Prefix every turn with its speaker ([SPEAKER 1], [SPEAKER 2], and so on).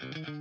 [SPEAKER 1] Mm-hmm.